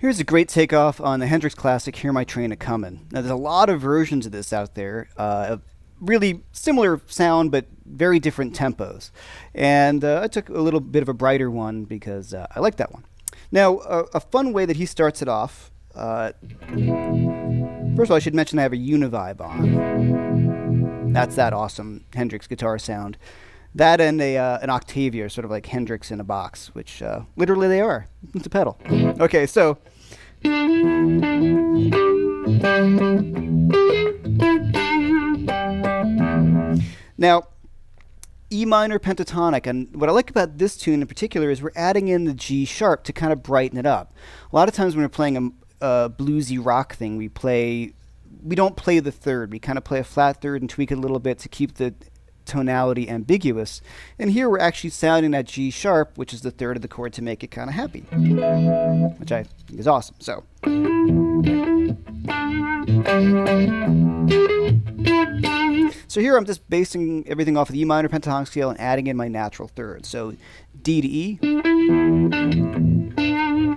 Here's a great takeoff on the Hendrix classic Hear My Train a Comin'. Now, there's a lot of versions of this out there, uh, really similar sound, but very different tempos. And uh, I took a little bit of a brighter one because uh, I like that one. Now, a fun way that he starts it off. Uh, first of all, I should mention I have a Univibe on. That's that awesome Hendrix guitar sound. That and a, uh, an Octavia sort of like Hendrix in a box, which uh, literally they are. It's a pedal. Okay, so. Now, E minor pentatonic, and what I like about this tune in particular is we're adding in the G sharp to kind of brighten it up. A lot of times when we're playing a, a bluesy rock thing, we play, we don't play the third. We kind of play a flat third and tweak it a little bit to keep the tonality ambiguous. And here we're actually sounding that G sharp, which is the third of the chord to make it kind of happy, which I think is awesome. So. So here I'm just basing everything off of the E minor pentatonic scale and adding in my natural third. So D to E,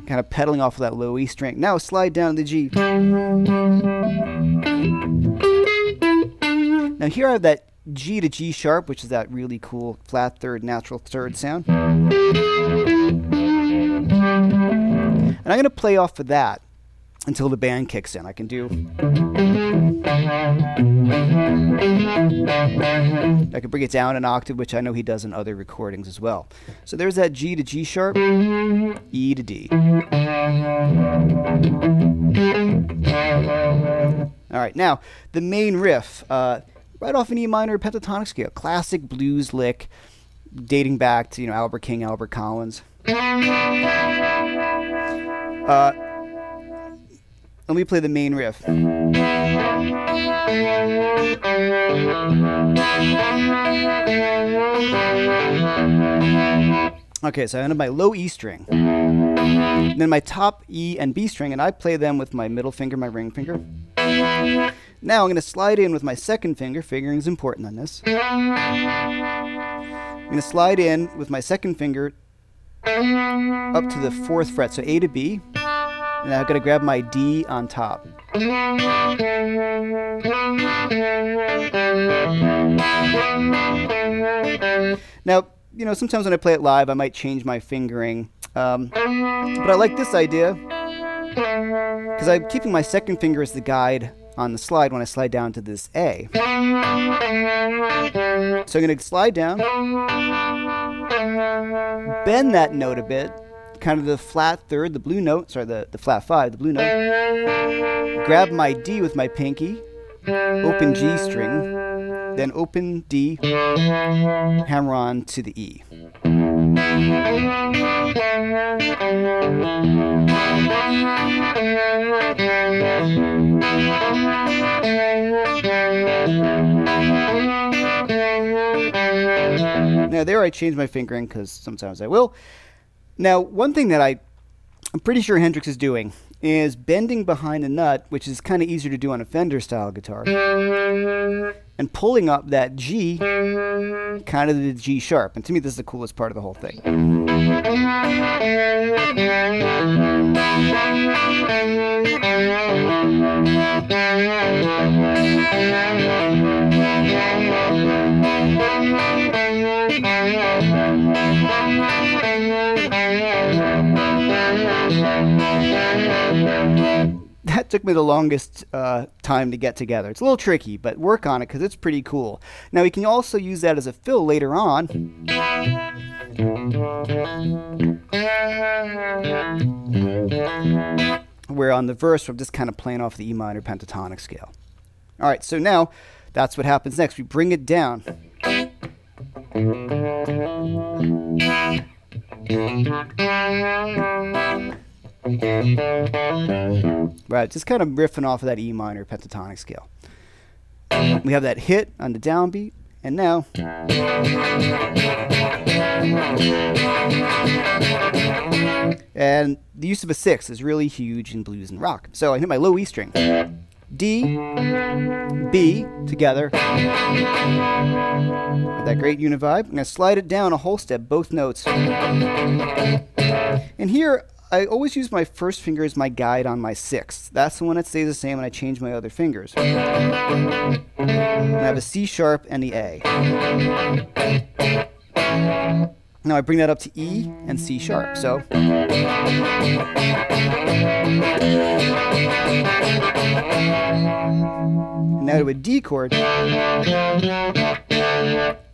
kind of pedaling off of that low E string. Now slide down to the G. Now here I have that G to G sharp, which is that really cool flat third, natural third sound. And I'm going to play off of that until the band kicks in. I can do. I can bring it down an octave, which I know he does in other recordings as well. So there's that G to G sharp, E to D. All right, now the main riff. Uh, right off an E minor pentatonic scale. Classic blues lick dating back to, you know, Albert King, Albert Collins. Uh, let me play the main riff. Okay, so I end my low E string. Then my top E and B string, and I play them with my middle finger, my ring finger. Now I'm going to slide in with my second finger, fingering is important on this. I'm going to slide in with my second finger up to the fourth fret, so A to B. And I'm going to grab my D on top. Now, you know, sometimes when I play it live, I might change my fingering. Um, but I like this idea because I'm keeping my second finger as the guide on the slide when I slide down to this A. So I'm going to slide down, bend that note a bit, kind of the flat third, the blue note, sorry, the, the flat five, the blue note, grab my D with my pinky, open G string, then open D, hammer on to the E. Now there I changed my fingering because sometimes I will. Now one thing that I, I'm pretty sure Hendrix is doing is bending behind the nut, which is kind of easier to do on a Fender style guitar, and pulling up that G, kind of the G sharp. And to me, this is the coolest part of the whole thing. Took me the longest uh, time to get together. It's a little tricky, but work on it because it's pretty cool. Now, we can also use that as a fill later on. Where on the verse, I'm just kind of playing off the E minor pentatonic scale. All right, so now that's what happens next. We bring it down. Right, just kind of riffing off of that E minor pentatonic scale. We have that hit on the downbeat, and now. And the use of a six is really huge in blues and rock. So I hit my low E string. D, B together. With that great univibe. I'm going to slide it down a whole step, both notes. And here I always use my first finger as my guide on my sixth. That's the one that stays the same when I change my other fingers. And I have a C sharp and the A. Now I bring that up to E and C sharp. So And now to a D chord.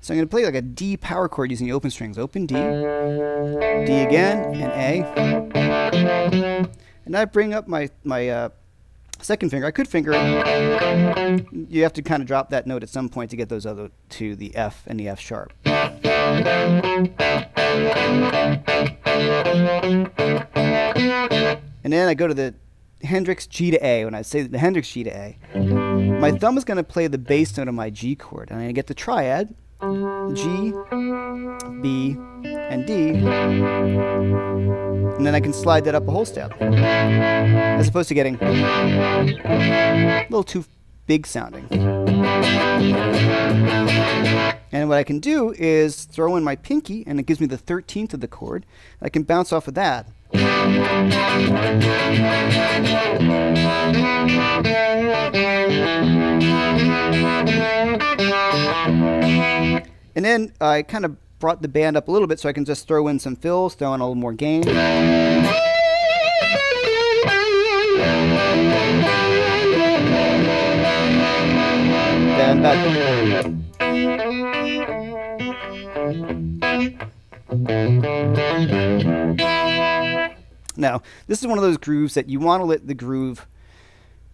So I'm going to play like a D power chord using the open strings. Open D, D again, and A. And I bring up my, my uh, second finger. I could finger it. You have to kind of drop that note at some point to get those other to the F and the F sharp. And then I go to the Hendrix G to A. When I say the Hendrix G to A, my thumb is going to play the bass note of my G chord, and I get the triad G, B, and D, and then I can slide that up a whole step, as opposed to getting a little too big sounding. And what I can do is throw in my pinky, and it gives me the 13th of the chord. I can bounce off of that. And then I kind of brought the band up a little bit so I can just throw in some fills, throw in a little more gain. And back. Now, this is one of those grooves that you want to let the groove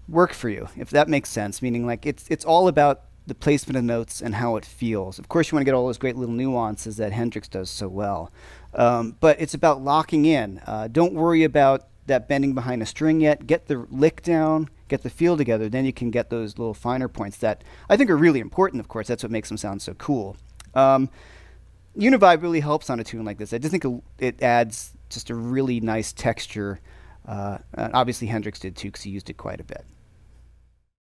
work for you, if that makes sense. Meaning, like it's it's all about the placement of notes and how it feels. Of course, you want to get all those great little nuances that Hendrix does so well, um, but it's about locking in. Uh, don't worry about that bending behind a string yet. Get the lick down, get the feel together. Then you can get those little finer points that I think are really important. Of course, that's what makes them sound so cool. Um, Univibe really helps on a tune like this. I just think it adds just a really nice texture. Uh, obviously, Hendrix did too because he used it quite a bit.